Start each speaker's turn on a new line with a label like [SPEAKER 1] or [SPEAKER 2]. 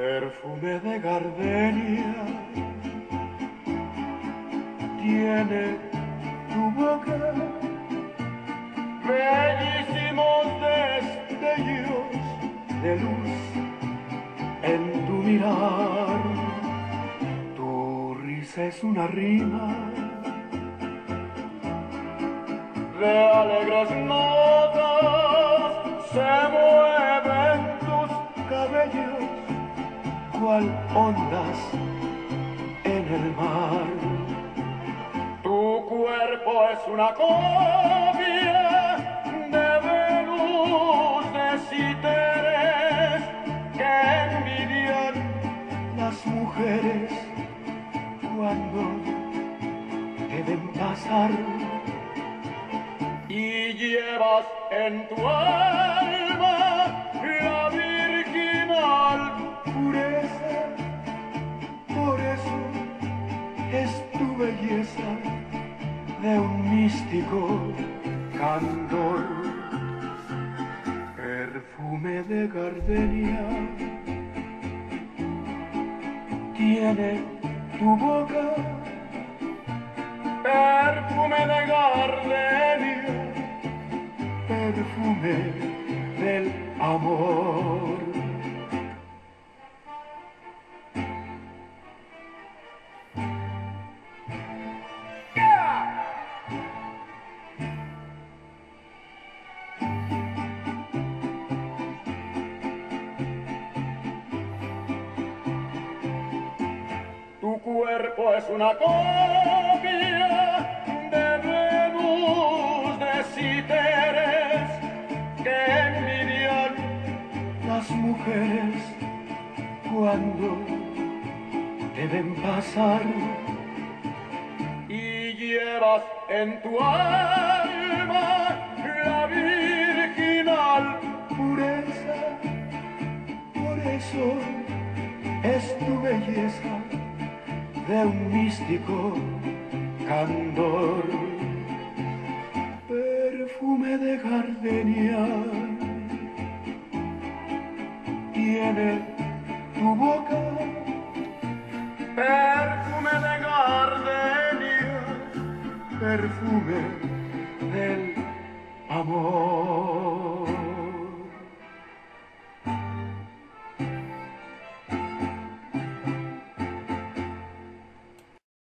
[SPEAKER 1] perfume de gardenia tiene tu boca, bellísimos destellos de luz en tu mirar. Tu risa es una rima de alegres cual ondas en el mar. Tu cuerpo es una copia de Venus de Citeres que envidian las mujeres cuando deben pasar y llevas en tu alma de un místico candor, perfume de gardenia. Tiene tu boca perfume de gardenia, perfume del amor. Cuerpo es una copia de Venus de Citeres que envidian las mujeres cuando deben pasar y llevas en tu alma la virginal pureza. Por eso es tu belleza de un místico candor, perfume de gardenia. Tiene tu boca, perfume de gardenia, perfume del amor.